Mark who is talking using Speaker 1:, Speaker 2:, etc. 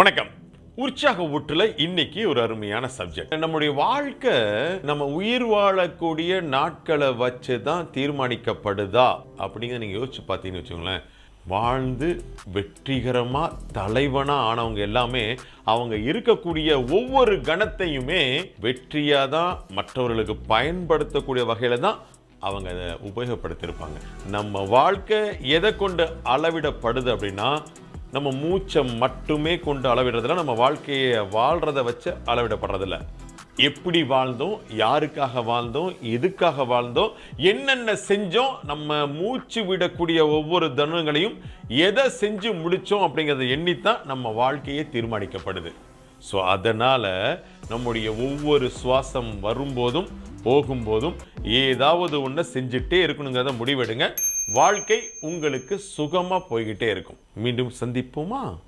Speaker 1: வணக்கம். உற்சாக ஊற்றுல இன்னைக்கு ஒரு அருமையான சப்ஜெக்ட் நம்முடைய வாழ்க்கை நம்ம உயிர் வாழக்கூடிய நாட்களை வச்சு தான் தீர்மானிக்கப்படுதா? அப்படிங்கிறத நீங்க யோசிச்சு பார்த்தீங்கன்னு வச்சுக்கோங்களேன். வாழ்ந்து வெற்றிகரமா தலைவனா ஆனவங்க எல்லாமே அவங்க இருக்கக்கூடிய ஒவ்வொரு கணத்தையுமே வெற்றியா தான் மற்றவர்களுக்கு பயன்படுத்தக்கூடிய வகையில தான் அவங்க அதை உபயோகப்படுத்தியிருப்பாங்க. நம்ம வாழ்க்கை எதை கொண்டு அளவிடப்படுது அப்படின்னா நம்ம மூச்சை மட்டுமே கொண்டு அளவிடுறதில்ல நம்ம வாழ்க்கையை வாழ்கிறத வச்சு அளவிடப்படுறதில்ல. எப்படி வாழ்ந்தோம் யாருக்காக வாழ்ந்தோம் எதுக்காக வாழ்ந்தோம் என்னென்ன செஞ்சோம் நம்ம மூச்சு விடக்கூடிய ஒவ்வொரு தருணங்களையும் எதை செஞ்சு முடித்தோம் அப்படிங்கிறத எண்ணித்தான் நம்ம வாழ்க்கையே தீர்மானிக்கப்படுது. ஸோ அதனால் நம்முடைய ஒவ்வொரு சுவாசம் வரும்போதும் போகும்போதும் ஏதாவது ஒன்று செஞ்சுட்டே இருக்கணுங்கிறத முடிவெடுங்க. வாழ்க்கை உங்களுக்கு சுகமாக போய்கிட்டே இருக்கும். மீண்டும் சந்திப்போமா?